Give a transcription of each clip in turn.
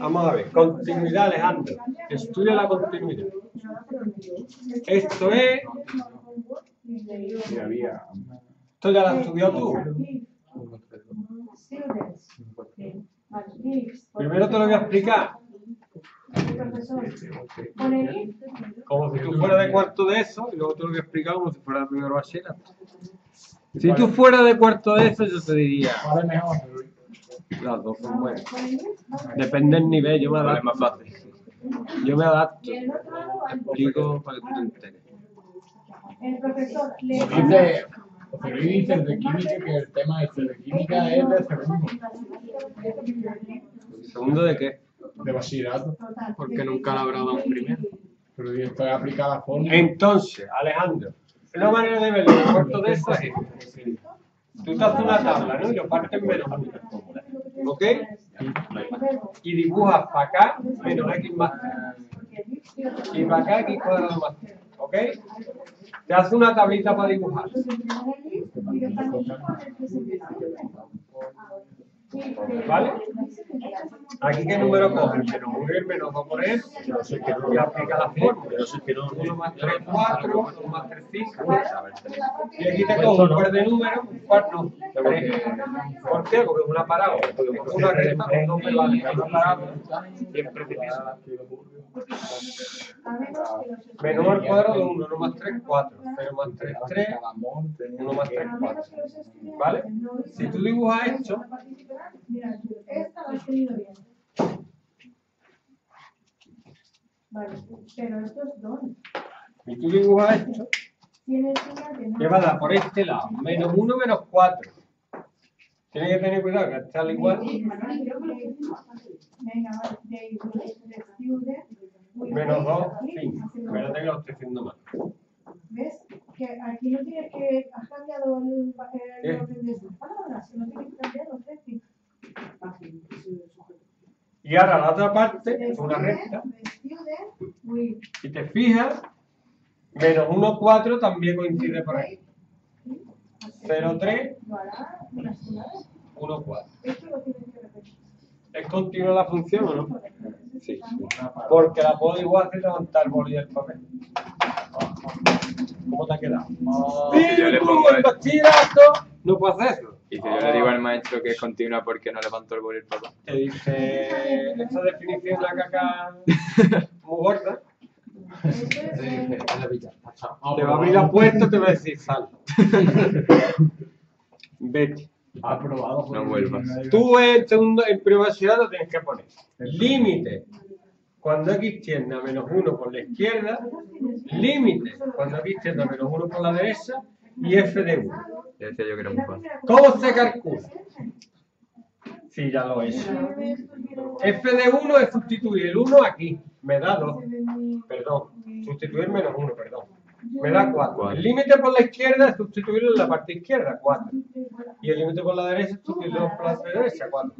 Vamos a ver, continuidad, Alejandro. Estudia la continuidad. Esto es. Esto ya lo has estudiado tú. Primero te lo voy a explicar. Como si tú fueras de cuarto de eso, y luego te lo voy a explicar como si fuera de primero bachillerato. Si tú fueras de cuarto de eso, yo te diría. ¿Cuál es? Las dos son buenas. Depende del nivel, yo me Vale, adapto. más fácil. Yo me adapto. Te explico para que tú te enteres. El profesor le Dice, José Luis dice el de química que el tema este de química es de segundo, ¿Segundo de qué? de bachillerato. Porque nunca lo habrá dado en primero. Pero yo estoy aplicada a fórmula. Entonces, Alejandro, una manera de verlo, el cuarto de eso es. Tú te haces una tabla, ¿no? Y lo partes en menos uno. ¿Ok? Y dibujas para acá menos x más 3. Y para acá x cuadrado más 3. ¿Ok? Te hace una tablita para dibujar. ¿Vale? Aquí qué número coge, el menos 1 y el menos 2 por él, y aplica la fórmula. 1 más 3, 4, 1 más 3, 5. Y aquí te coge un par de números, un par no. ¿Por qué? Porque es una parábola. Porque una recta con dos me vale. Una parábola siempre te pisa. Menos al cuadrado de 1, 1 más 3, 4. 0 más 3, 3. 1 más 3, 4. ¿Vale? Si tú dibujas esto, Mira, esta la has tenido bien. Vale, pero esto es don. si tú dibujas esto. ¿qué va a dar por este lado? Menos 1, menos 4. Tienes que tener cuidado que está al igual. Menos 2, wait. 5. Espérate que lo estoy haciendo mal. ¿Ves? Que aquí no tienes que. Has cambiado el, orden de estas palabras. No tienes que cambiarlo, Ceci. Y ahora la otra parte es una recta. Si te fijas, menos 1, 4 también coincide por ahí. 0, 3, lo hará una sola vez. 1, 4. Esto lo tienes que repetir. ¿Es continua la función o no? Sí. Porque la puedo igual hacer levantar el boli del papel. ¿Cómo te ha quedado? si yo le ¡Sí, pongo el bachillerato! No puedo hacer eso. Y si yo le digo al maestro que es continua porque no levantó el boli el papá. Te dice, esta definición es la caca muy gorda. Esto es el- Te va a abrir la puerta y te va a decir, sal. Vete. Aprobado. No el- vuelvas. Tú en segundo, en privacidad lo tienes que poner. Límite. Cuando x tiende a menos 1 por la izquierda, límite. Cuando x tiende a menos 1 por la derecha y f de 1. Ya decía yo que era muy fácil. ¿Cómo se calcula? Sí, ya lo he hecho. f de 1 es sustituir el 1 aquí. Me da 2. Perdón. Sustituir menos 1, perdón. Me da 4. Cuatro. El límite por la izquierda es sustituirlo en la parte izquierda, 4. Y el límite por la derecha es sustituirlo por la derecha, 4.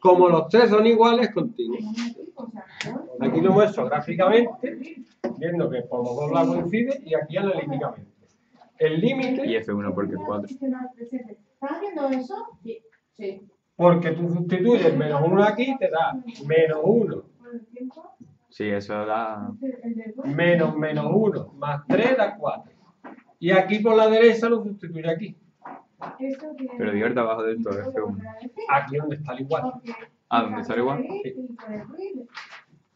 Como los tres son iguales, continuos. Aquí lo muestro gráficamente, viendo que por los dos lados coincide, y aquí analíticamente. El Y límite, F1 porque es 4. ¿Estás viendo eso? Sí. Porque tú sustituyes menos 1 aquí, te da menos 1, Por el tiempo. Sí, eso da. Menos menos 1, más 3 da 4. Y aquí por la derecha lo sustituye aquí. Pero divierta abajo del todo, F1. Aquí donde está el igual. Ah, ¿dónde está el igual? Sí.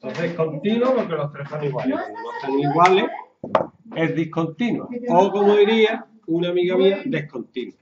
Entonces es continuo porque los tres son iguales. Como no son iguales, es discontinuo. O como diría una amiga mía, descontinuo.